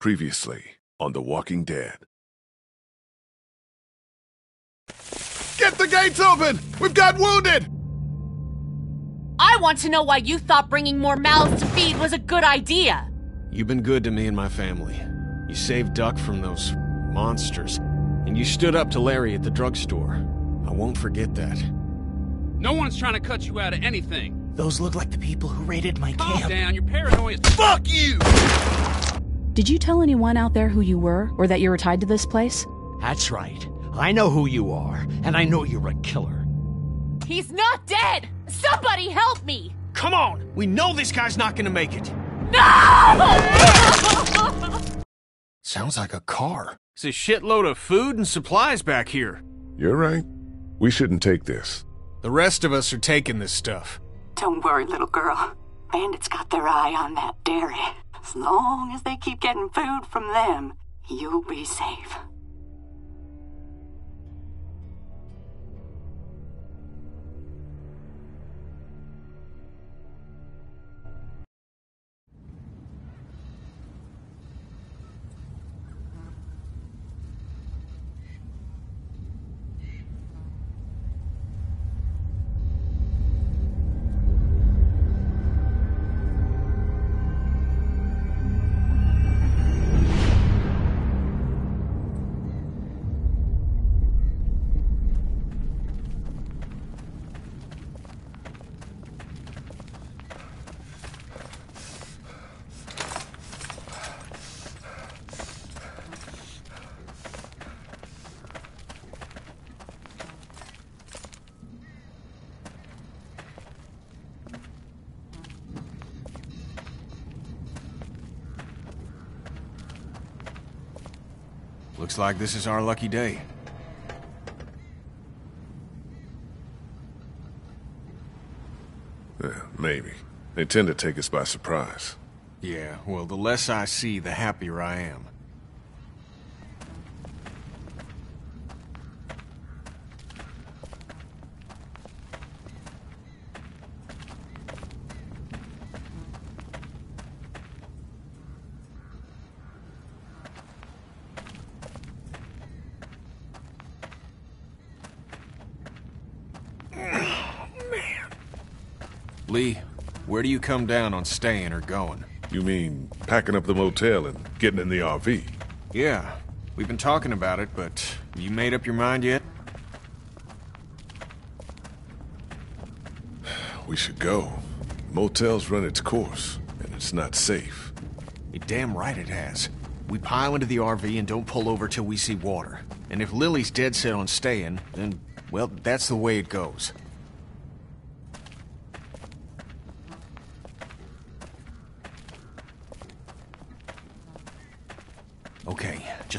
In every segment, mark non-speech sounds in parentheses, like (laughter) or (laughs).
Previously on The Walking Dead. Get the gates open! We've got wounded! I want to know why you thought bringing more mouths to feed was a good idea. You've been good to me and my family. You saved Duck from those monsters, and you stood up to Larry at the drugstore. I won't forget that. No one's trying to cut you out of anything. Those look like the people who raided my Calm camp. down, you're paranoid. Fuck you! Did you tell anyone out there who you were, or that you were tied to this place? That's right. I know who you are, and I know you're a killer. He's not dead! Somebody help me! Come on! We know this guy's not gonna make it! No! (laughs) Sounds like a car. It's a shitload of food and supplies back here. You're right. We shouldn't take this. The rest of us are taking this stuff. Don't worry, little girl. Bandits got their eye on that dairy. As long as they keep getting food from them, you'll be safe. Looks like this is our lucky day. Yeah, maybe. They tend to take us by surprise. Yeah, well, the less I see, the happier I am. Lee, where do you come down on staying or going? You mean packing up the motel and getting in the RV? Yeah, we've been talking about it, but you made up your mind yet? (sighs) We should go. Motel's run its course, and it's not safe. You're damn right it has. We pile into the RV and don't pull over till we see water. And if Lily's dead set on staying, then, well, that's the way it goes. Okay, just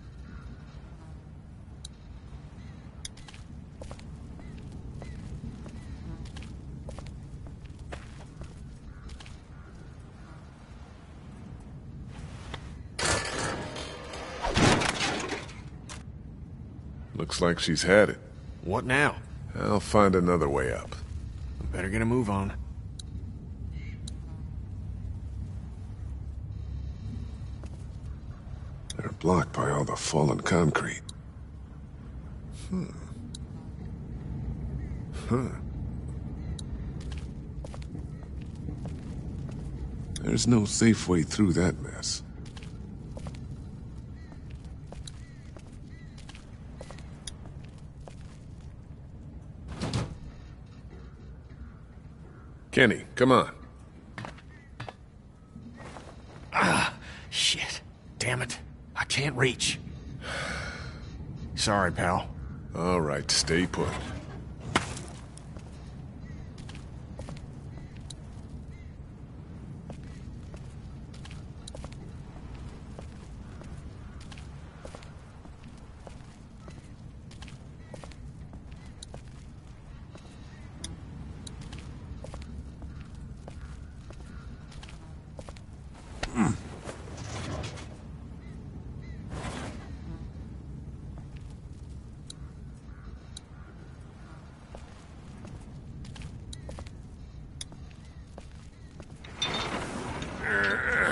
Looks like she's had it. What now? I'll find another way up. Better get a move on. They're blocked by all the fallen concrete. Hmm. Huh. There's no safe way through that mess. Kenny, come on. Ah, shit. Damn it. I can't reach. (sighs) Sorry, pal. All right, stay put.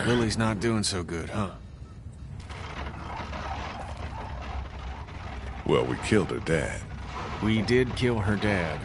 Lily's not doing so good, huh? Well, we killed her dad. We did kill her dad.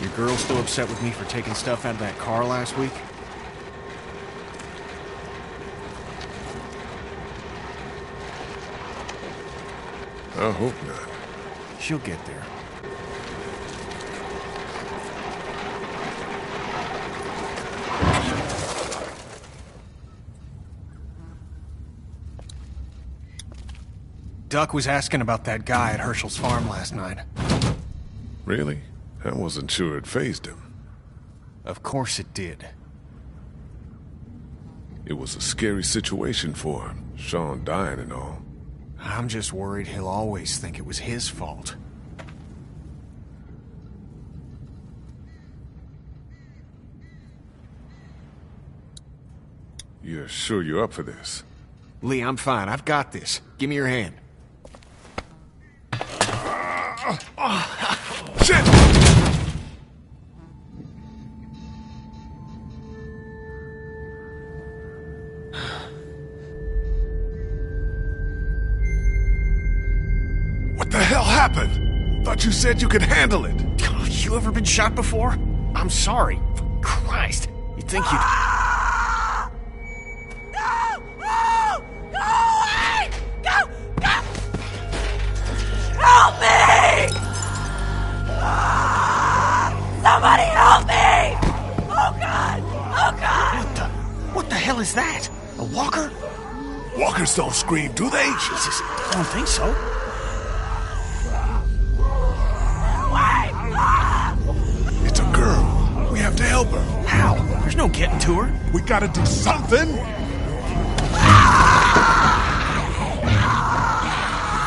Your girl still upset with me for taking stuff out of that car last week? I hope not. She'll get there. Duck was asking about that guy at Hershel's farm last night. Really? I wasn't sure it phased him. Of course it did. It was a scary situation for him, Shawn dying and all. I'm just worried he'll always think it was his fault. You're sure you're up for this? Lee, I'm fine. I've got this. Give me your hand. Ah, ah, ah. Thought you said you could handle it. Have you ever been shot before? I'm sorry. Christ. You'd think you'd. Help me! Somebody help me! Oh God! Oh God! What the? What the hell is that? A walker? Walkers don't scream, do they? Jesus, I don't think so. Gotta do something.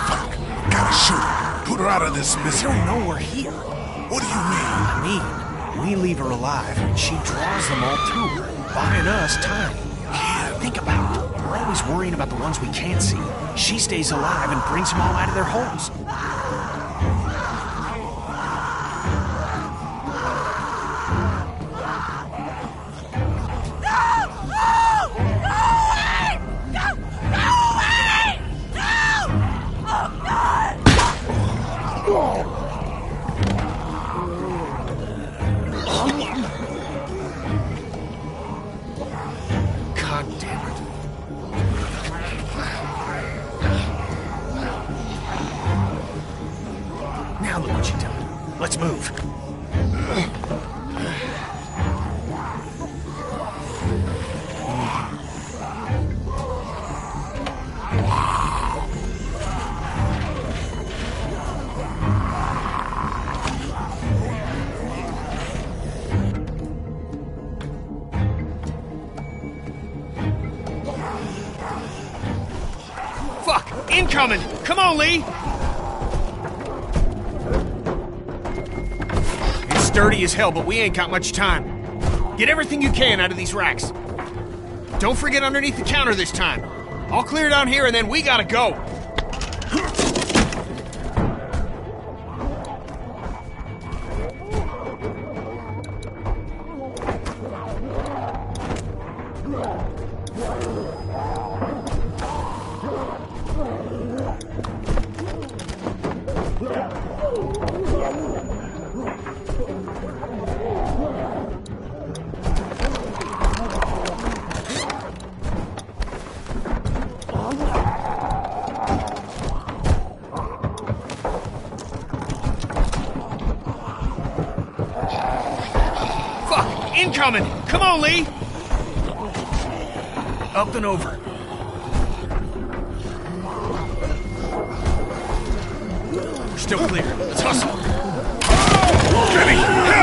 Fuck. Gotta shoot her. Put her out of this You misery. don't know we're here. What do you mean? I mean, we leave her alive, and she draws them all to her, buying us time. Yeah, think about it. We're always worrying about the ones we can't see. She stays alive and brings them all out of their holes. It's sturdy as hell, but we ain't got much time. Get everything you can out of these racks. Don't forget underneath the counter this time. I'll clear down here and then we gotta go. Come on, Lee! Up and over. We're still clear. Let's hustle. Kenny, help!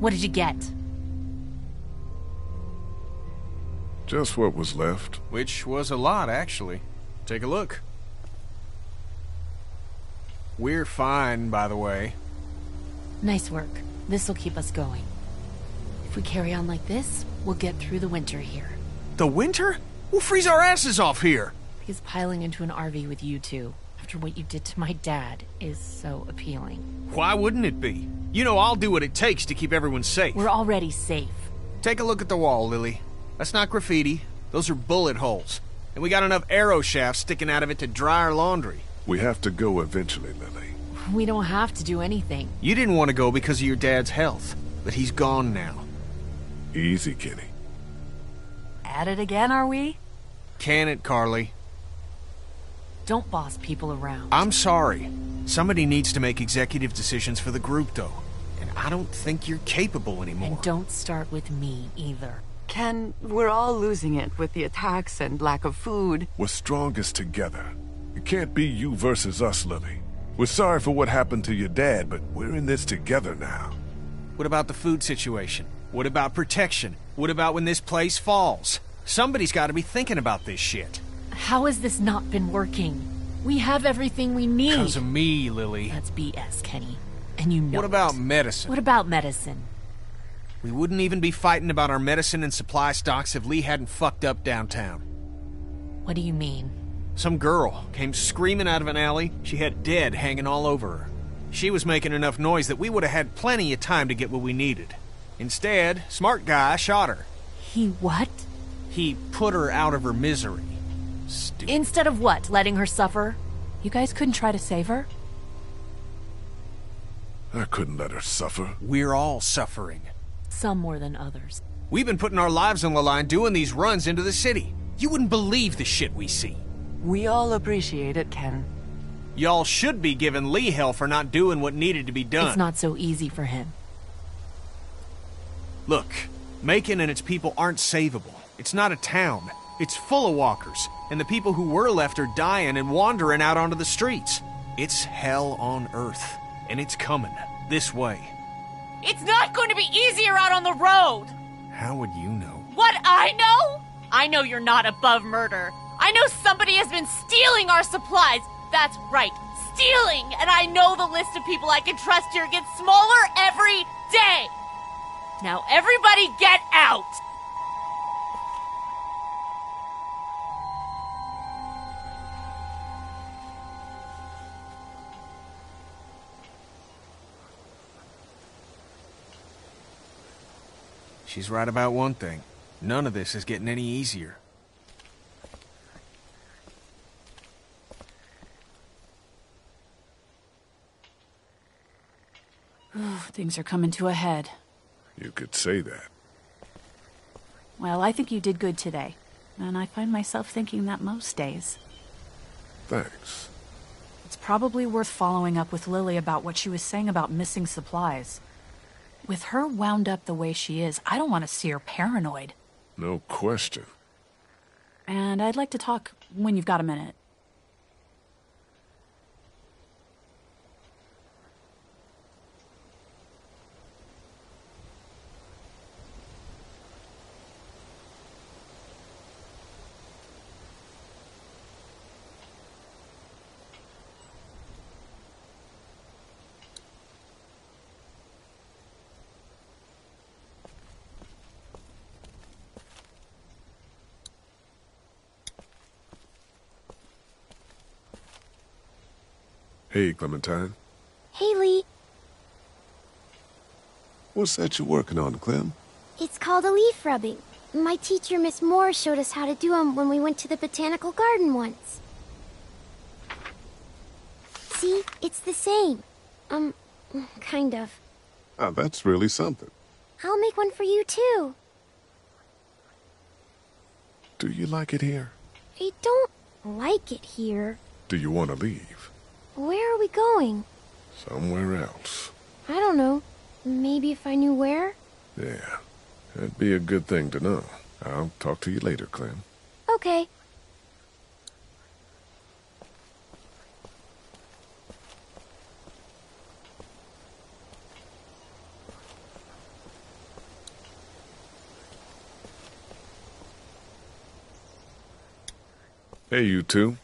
What did you get? Just what was left. Which was a lot, actually. Take a look. We're fine, by the way. Nice work. This'll keep us going. If we carry on like this, we'll get through the winter here. The winter? We'll freeze our asses off here. He's piling into an RV with you two, after what you did to my dad, is so appealing. Why wouldn't it be? You know I'll do what it takes to keep everyone safe. We're already safe. Take a look at the wall, Lily. That's not graffiti. Those are bullet holes. And we got enough arrow shafts sticking out of it to dry our laundry. We have to go eventually, Lily. We don't have to do anything. You didn't want to go because of your dad's health, but he's gone now. Easy, Kenny. At it again, are we? Can it, Carley? Don't boss people around. I'm sorry. Somebody needs to make executive decisions for the group, though. And I don't think you're capable anymore. And don't start with me either. Ken, we're all losing it with the attacks and lack of food. We're strongest together. It can't be you versus us, Lily. We're sorry for what happened to your dad, but we're in this together now. What about the food situation? What about protection? What about when this place falls? Somebody's got to be thinking about this shit. How has this not been working? We have everything we need. Because of me, Lily. That's BS, Kenny. And you know What about it. medicine? What about medicine? We wouldn't even be fighting about our medicine and supply stocks if Lee hadn't fucked up downtown. What do you mean? Some girl came screaming out of an alley. She had dead hanging all over her. She was making enough noise that we would have had plenty of time to get what we needed. Instead, smart guy shot her. He what? He put her out of her misery. Stupid. Instead of what? Letting her suffer? You guys couldn't try to save her? I couldn't let her suffer. We're all suffering. Some more than others. We've been putting our lives on the line doing these runs into the city. You wouldn't believe the shit we see. We all appreciate it, Ken. Y'all should be giving Lee hell for not doing what needed to be done. It's not so easy for him. Look, Macon and its people aren't savable. It's not a town. It's full of walkers, and the people who were left are dying and wandering out onto the streets. It's hell on earth, and it's coming this way. It's not going to be easier out on the road! How would you know? What I know? I know you're not above murder. I know somebody has been stealing our supplies. That's right, stealing! And I know the list of people I can trust here gets smaller every day! Now everybody get out! She's right about one thing. None of this is getting any easier. Things are coming to a head. You could say that. Well, I think you did good today. And I find myself thinking that most days. Thanks. It's probably worth following up with Lily about what she was saying about missing supplies. With her wound up the way she is, I don't want to see her paranoid. No question. And I'd like to talk when you've got a minute. Hey, Clementine. Haley, What's that you're working on, Clem? it's called a leaf rubbing. My teacher, Miss Moore, showed us how to do 'em when we went to the botanical garden once. See, it's the same. Um, kind of. Ah, that's really something. I'll make one for you too. Do you like it here? I don't like it here. Do you want to leave? Where are we going? Somewhere else. I don't know. Maybe if I knew where? Yeah, that'd be a good thing to know. I'll talk to you later, Clem. Okay. Hey, you two.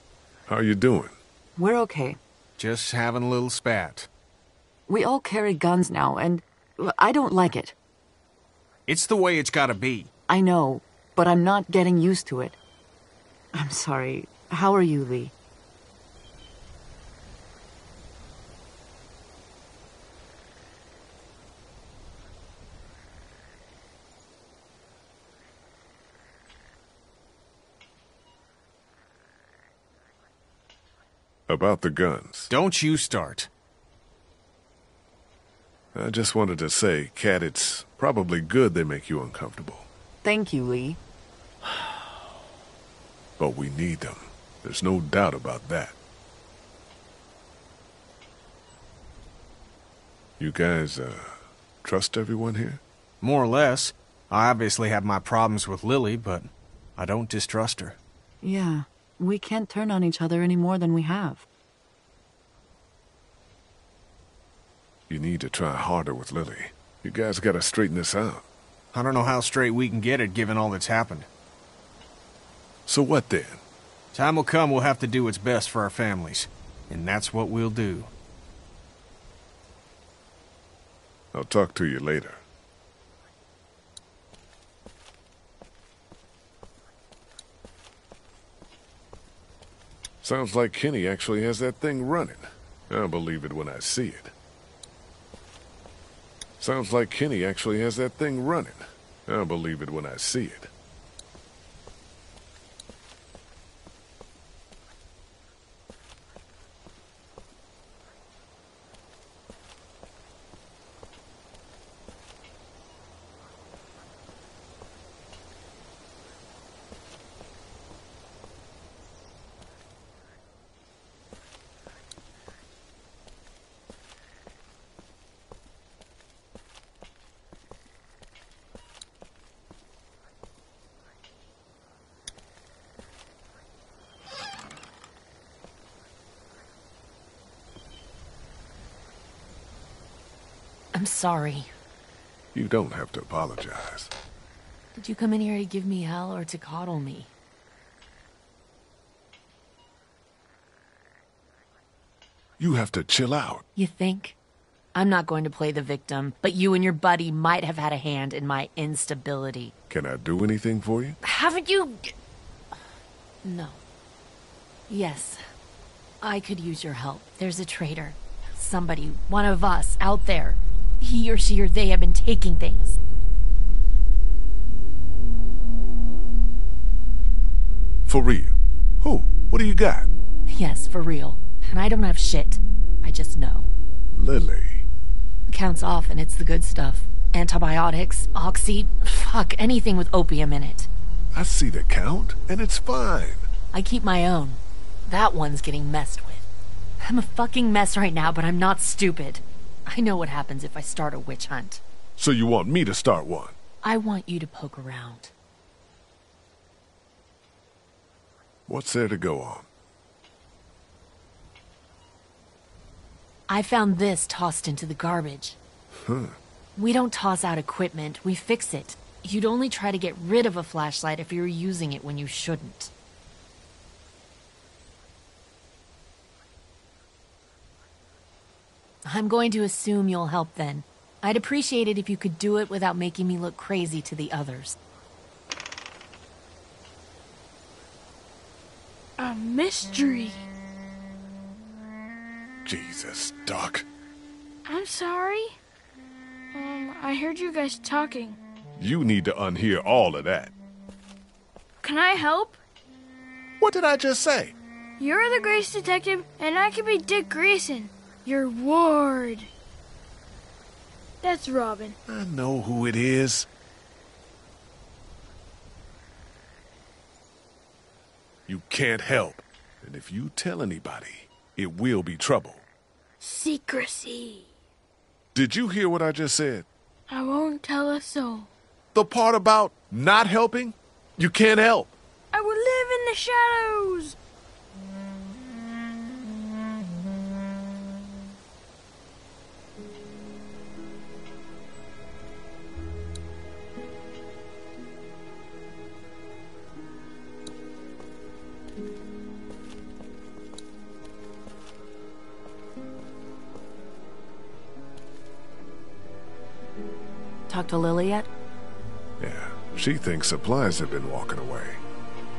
How you doing? We're okay. Just having a little spat. We all carry guns now, and I don't like it. It's the way it's gotta be. I know, but I'm not getting used to it. I'm sorry. How are you, Lee? About the guns. Don't you start. I just wanted to say, Kat, it's probably good they make you uncomfortable. Thank you, Lee. (sighs) But we need them. There's no doubt about that. You guys, uh, trust everyone here? More or less. I obviously have my problems with Lily, but I don't distrust her. Yeah, we can't turn on each other any more than we have. You need to try harder with Lily. You guys gotta straighten this out. I don't know how straight we can get it given all that's happened. So what then? Time will come we'll have to do what's best for our families. And that's what we'll do. I'll talk to you later. Sounds like Kenny actually has that thing running. I'll believe it when I see it. Sounds like Kenny actually has that thing running. I'll believe it when I see it. Sorry. You don't have to apologize. Did you come in here to give me hell or to coddle me? You have to chill out. You think? I'm not going to play the victim, but you and your buddy might have had a hand in my instability. Can I do anything for you? Haven't you. No. Yes. I could use your help. There's a traitor. Somebody, one of us, out there. He or she or they have been taking things. For real. Who? What do you got? Yes, for real. And I don't have shit. I just know. Lily. Count's off and it's the good stuff. Antibiotics, oxy, fuck, anything with opium in it. I see the count, and it's fine. I keep my own. That one's getting messed with. I'm a fucking mess right now, but I'm not stupid. I know what happens if I start a witch hunt. So you want me to start one? I want you to poke around. What's there to go on? I found this tossed into the garbage. Huh. We don't toss out equipment, we fix it. You'd only try to get rid of a flashlight if you were using it when you shouldn't. I'm going to assume you'll help then. I'd appreciate it if you could do it without making me look crazy to the others. A mystery. Jesus, Doc. I'm sorry. Um, I heard you guys talking. You need to unhear all of that. Can I help? What did I just say? You're the Grace Detective, and I can be Dick Grayson, your ward. That's Robin. I know who it is. You can't help. And if you tell anybody, it will be trouble. Secrecy. Did you hear what I just said? I won't tell a soul. The part about not helping? You can't help. I will live in the shadows. To Lily yet? Yeah, she thinks supplies have been walking away.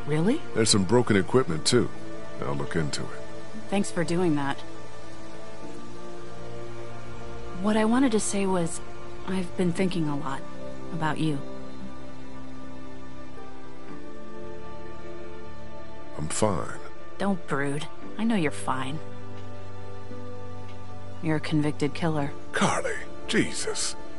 Really? There's some broken equipment, too. I'll look into it. Thanks for doing that. What I wanted to say was, I've been thinking a lot about you. I'm fine. Don't brood. I know you're fine. You're a convicted killer. Carley, Jesus.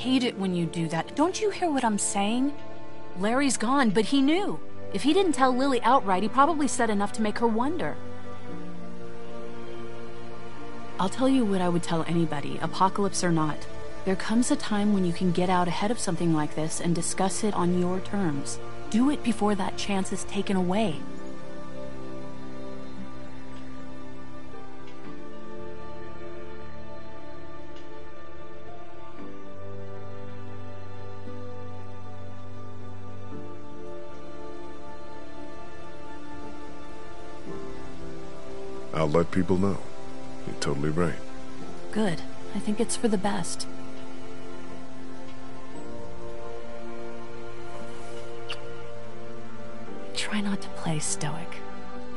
Hate it when you do that. Don't you hear what I'm saying? Larry's gone, but he knew. If he didn't tell Lily outright, he probably said enough to make her wonder. I'll tell you what I would tell anybody, apocalypse or not. There comes a time when you can get out ahead of something like this and discuss it on your terms. Do it before that chance is taken away. I'll let people know. You're totally right. Good. I think it's for the best. Try not to play stoic.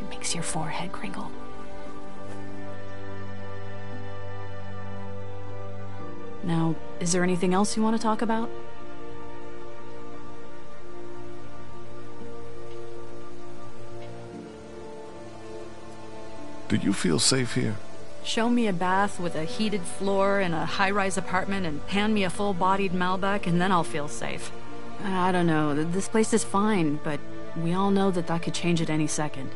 It makes your forehead crinkle. Now, is there anything else you want to talk about? Do you feel safe here? Show me a bath with a heated floor in a high rise apartment and hand me a full bodied Malbec, and then I'll feel safe. I don't know. This place is fine, but we all know that that could change at any second.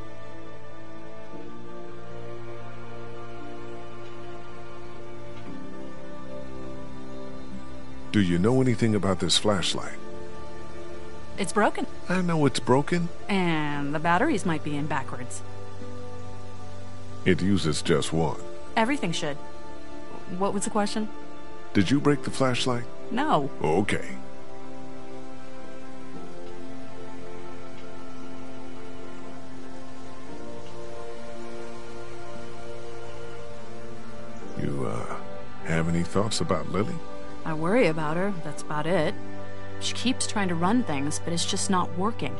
Do you know anything about this flashlight? It's broken. I know it's broken. And the batteries might be in backwards. It uses just one. Everything should. What was the question? Did you break the flashlight? No. Okay. You, uh, have any thoughts about Lily? I worry about her, that's about it. She keeps trying to run things, but it's just not working.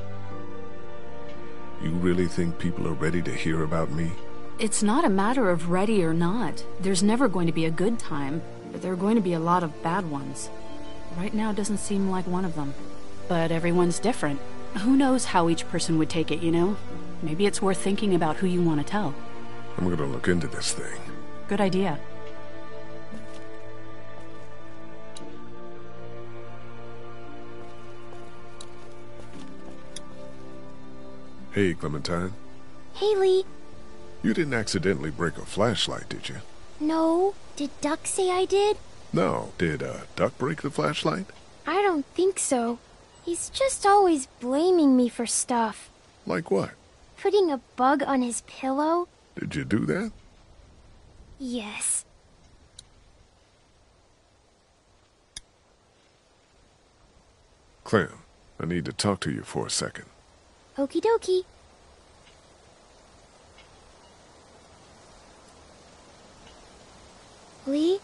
You really think people are ready to hear about me? It's not a matter of ready or not. There's never going to be a good time, but there are going to be a lot of bad ones. Right now doesn't seem like one of them. But everyone's different. Who knows how each person would take it, you know? Maybe it's worth thinking about who you want to tell. I'm gonna look into this thing. Good idea. Hey, Clementine. Haley, You didn't accidentally break a flashlight, did you? no. Did Duck say I did? No. Did, uh, Duck break the flashlight? I don't think so. He's just always blaming me for stuff. Like what? Putting a bug on his pillow? Did you do that? Yes. Clem, I need to talk to you for a second. Okie dokie. Lee?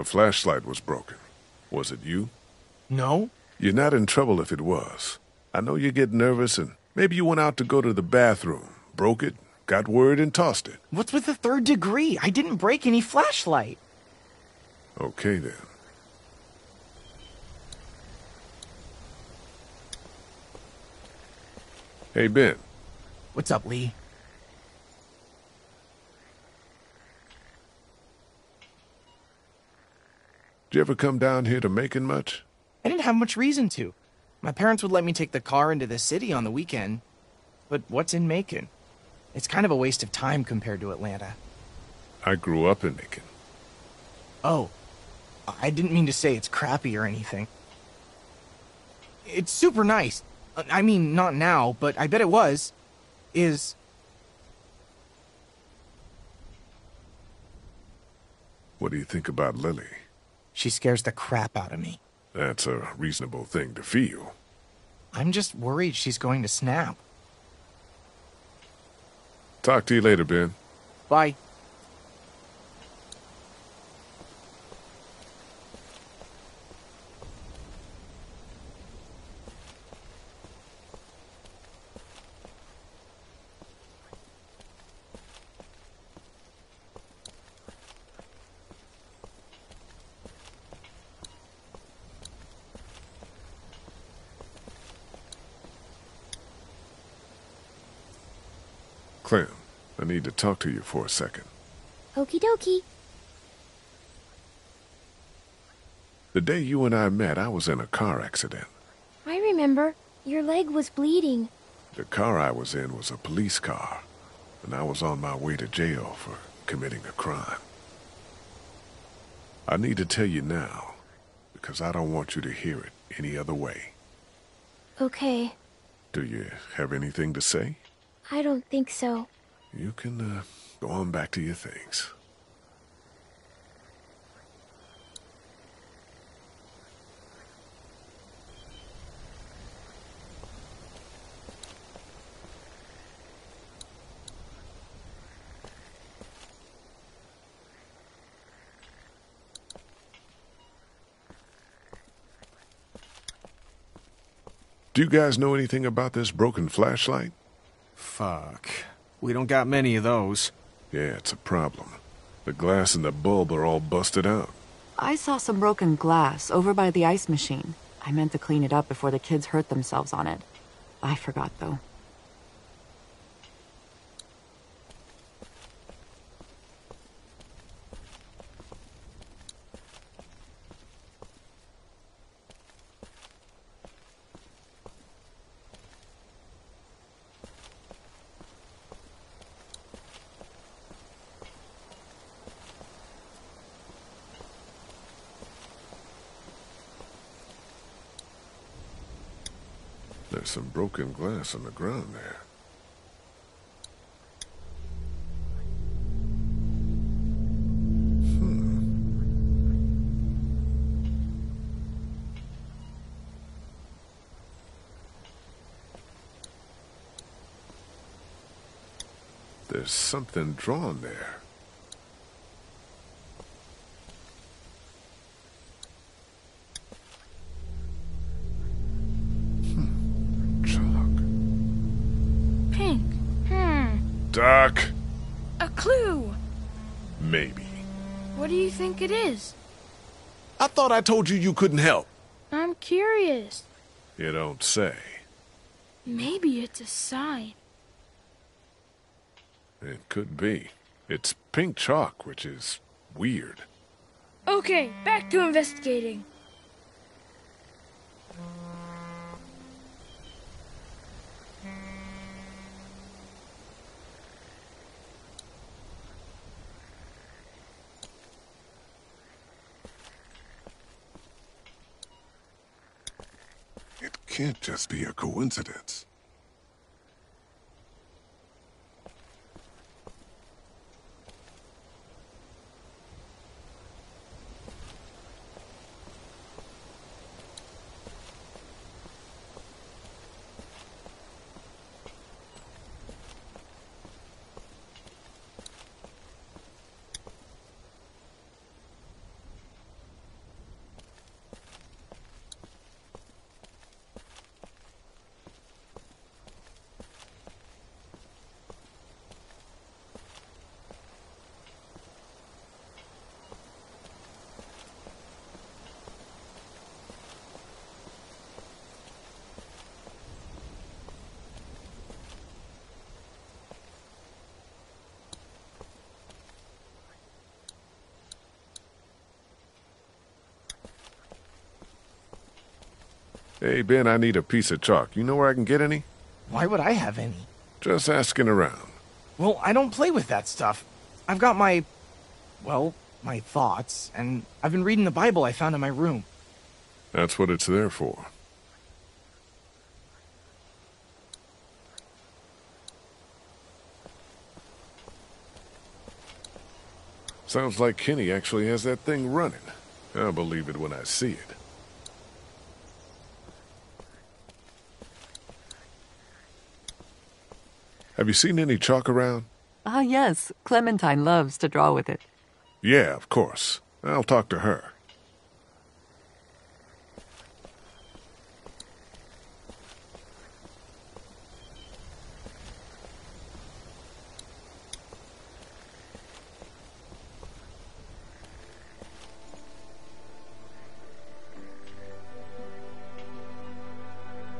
The flashlight was broken. Was it you? No? You're not in trouble if it was. I know you get nervous and maybe you went out to go to the bathroom, broke it, got word and tossed it. What's with the third degree? I didn't break any flashlight. Okay then. Hey, Ben. What's up, Lee? Did you ever come down here to Macon much? I didn't have much reason to. My parents would let me take the car into the city on the weekend. But what's in Macon? It's kind of a waste of time compared to Atlanta. I grew up in Macon. Oh, I didn't mean to say it's crappy or anything. It's super nice. Uh, I mean, not now, but I bet it was. Is. What do you think about Lily? She scares the crap out of me. That's a reasonable thing to feel. I'm just worried she's going to snap. Talk to you later, Ben. Bye. Clem, I need to talk to you for a second. Okie dokie. The day you and I met, I was in a car accident. I remember. Your leg was bleeding. The car I was in was a police car, and I was on my way to jail for committing a crime. I need to tell you now, because I don't want you to hear it any other way. Okay. Do you have anything to say? I don't think so. You can uh, Go on back to your things. Do you guys know anything about this broken flashlight? Fuck. We don't got many of those. Yeah, it's a problem. The glass and the bulb are all busted out. I saw some broken glass over by the ice machine. I meant to clean it up before the kids hurt themselves on it. I forgot, though. Some broken glass on the ground there. Hmm. There's something drawn there. Duck, A clue. maybe. What do you think it is? I thought I told you you couldn't help. I'm curious. You don't say. Maybe it's a sign. It could be. It's pink chalk, which is weird. Okay, back to investigating. Can't just be a coincidence. Hey, Ben, I need a piece of chalk. You know where I can get any? Why would I have any? Just asking around. Well, I don't play with that stuff. I've got my. well, my thoughts, and I've been reading the Bible I found in my room. That's what it's there for. Sounds like Kenny actually has that thing running. I'll believe it when I see it. Have you seen any chalk around? Ah, yes. Clementine loves to draw with it. Yeah, of course. I'll talk to her.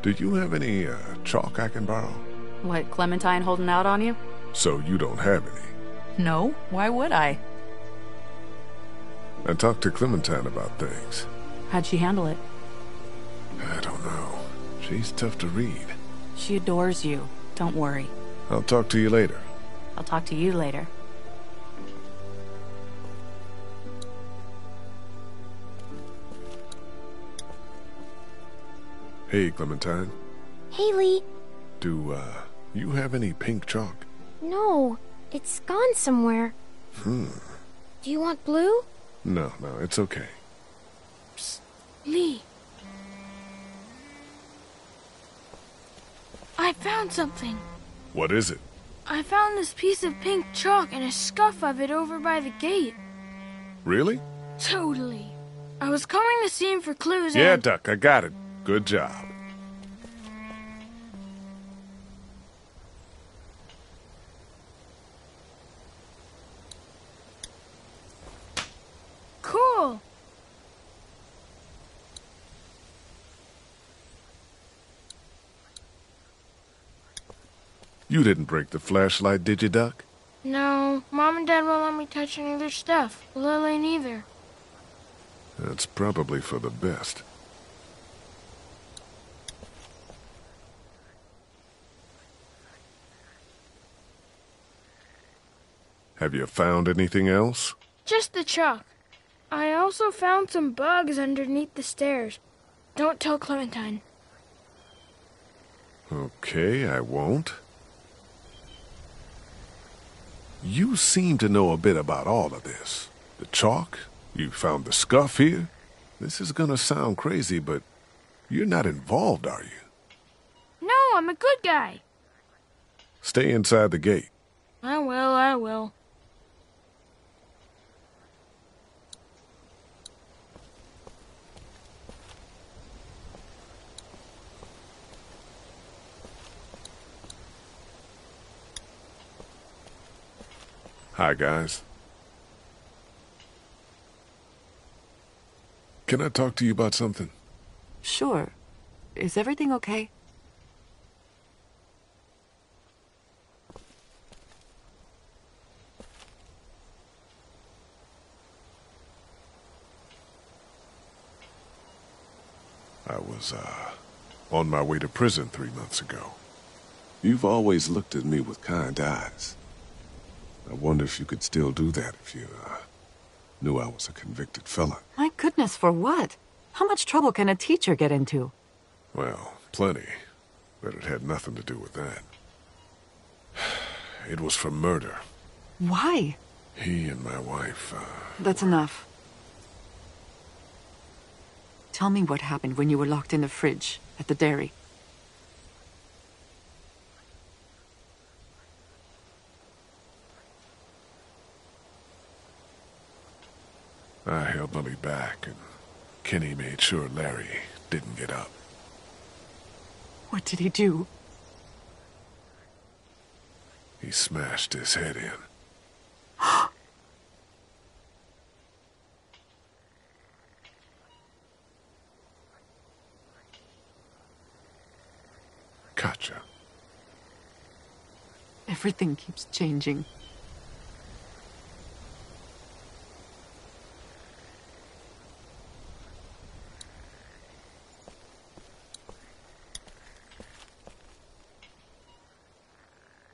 Do you have any uh, chalk I can borrow? What, Clementine holding out on you? So you don't have any. No, why would I? I talked to Clementine about things. How'd she handle it? I don't know. She's tough to read. She adores you. Don't worry. I'll talk to you later. I'll talk to you later. Hey, Clementine. Haley, Do, uh, you have any pink chalk? no. It's gone somewhere. Hmm. Do you want blue? No, no, it's okay. Lee. I found something. What is it? I found this piece of pink chalk and a scuff of it over by the gate. Really? Totally. I was combing the scene for clues Yeah, and... Duck, I got it. Good job. Cool. You didn't break the flashlight, did you, Duck? No, Mom and Dad won't let me touch any of their stuff. Lily neither. That's probably for the best. Have you found anything else? Just the chalk. I also found some bugs underneath the stairs. Don't tell Clementine. Okay, I won't. You seem to know a bit about all of this. The chalk, you found the scuff here. This is gonna sound crazy, but you're not involved, are you? No, I'm a good guy. Stay inside the gate. I will, I will. Hi, guys. Can I talk to you about something? Sure. Is everything okay? I was, uh, on my way to prison three months ago. You've always looked at me with kind eyes. I wonder if you could still do that if you, uh, knew I was a convicted felon. My goodness, for what? How much trouble can a teacher get into? Well, plenty. But it had nothing to do with that. It was for murder. Why? He and my wife, uh, That's enough. Tell me what happened when you were locked in the fridge at the dairy. I held Lily back, and Kenny made sure Larry didn't get up. What did he do? He smashed his head in. (gasps) Gotcha. Everything keeps changing.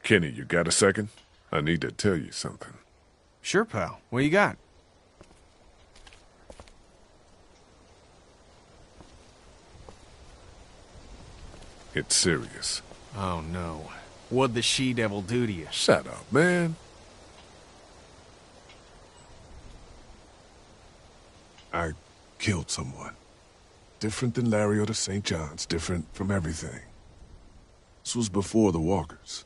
Kenny, you got a second? I need to tell you something. Sure, pal. What you got? It's serious. Oh, no. What'd the she-devil do to you? Shut up, man. I killed someone. Different than Larry or the St. John's. Different from everything. This was before the Walkers.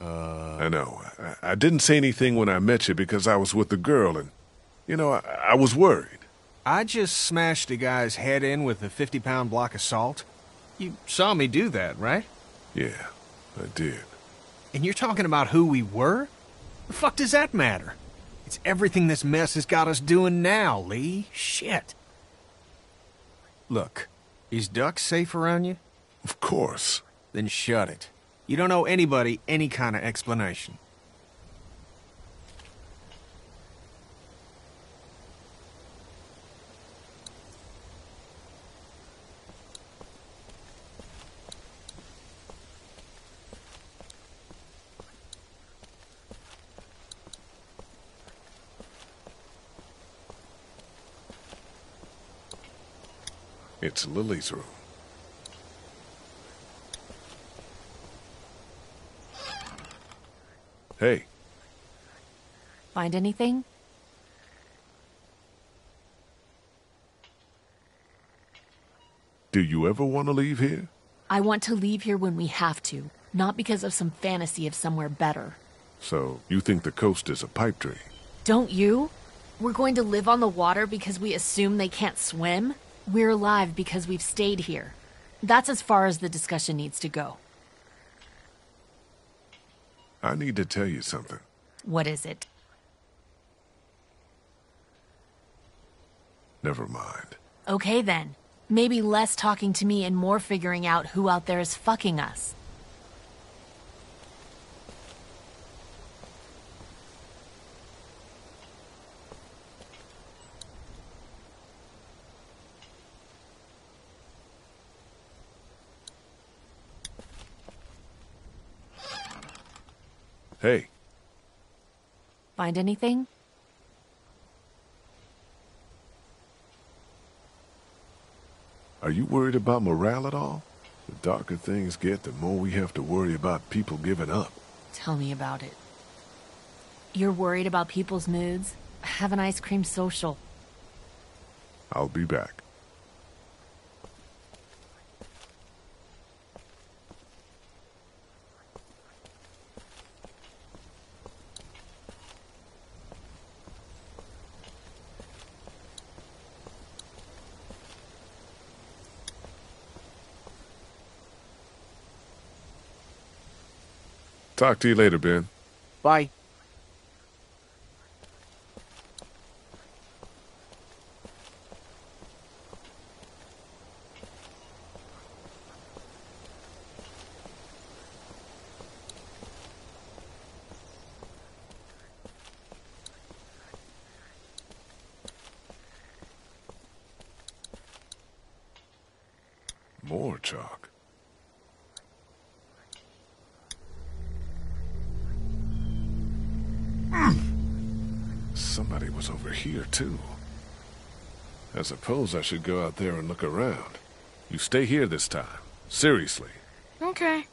Uh... I know. I, I didn't say anything when I met you because I was with the girl and, you know, I, I was worried. I just smashed a guy's head in with a 50-pound block of salt. You saw me do that, right? Yeah, I did. And you're talking about who we were? The fuck does that matter? It's everything this mess has got us doing now, Lee. Shit. Look, is Duck safe around you? Of course. Then shut it. You don't owe anybody any kind of explanation. It's Lily's room. Hey, Find anything? Do you ever want to leave here? I want to leave here when we have to, not because of some fantasy of somewhere better. So, you think the coast is a pipe dream? Don't you? We're going to live on the water because we assume they can't swim? We're alive because we've stayed here. That's as far as the discussion needs to go. I need to tell you something. What is it? Never mind. Okay then. Maybe less talking to me and more figuring out who out there is fucking us. Hey, Find anything? are you worried about morale at all? The darker things get, the more we have to worry about people giving up. Tell me about it. You're worried about people's moods? Have an ice cream social. I'll be back. Talk to you later, Ben. Bye. More chalk. Somebody was over here, too. I suppose I should go out there and look around. You stay here this time. Seriously. Okay.